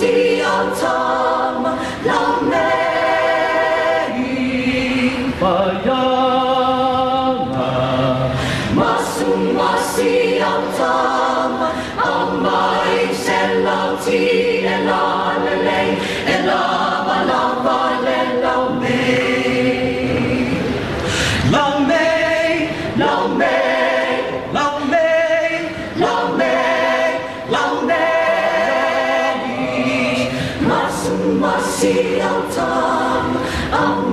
si antam lamei bayana masum si antam amai selati elalele elabalabale lamei lamei lamei lamei lamei lamei Me Masumasi ang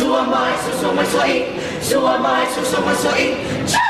说我爱，说说我所 supermy